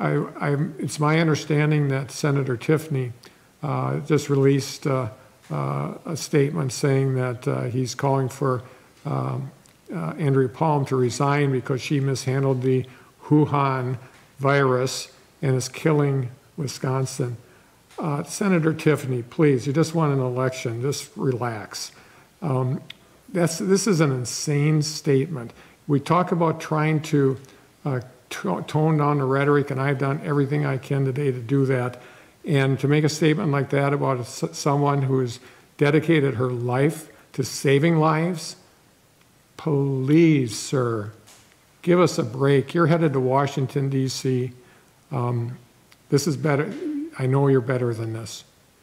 I, I'm, it's my understanding that Senator Tiffany uh, just released uh, uh, a statement saying that uh, he's calling for um, uh, Andrea Palm to resign because she mishandled the Wuhan virus and is killing Wisconsin. Uh, Senator Tiffany, please, you just won an election. Just relax. Um, that's, this is an insane statement. We talk about trying to uh, to- down the rhetoric, and I've done everything I can today to do that. And to make a statement like that about someone who has dedicated her life to saving lives, please, sir, give us a break. You're headed to Washington, D.C. Um, This is better, I know you're better than this.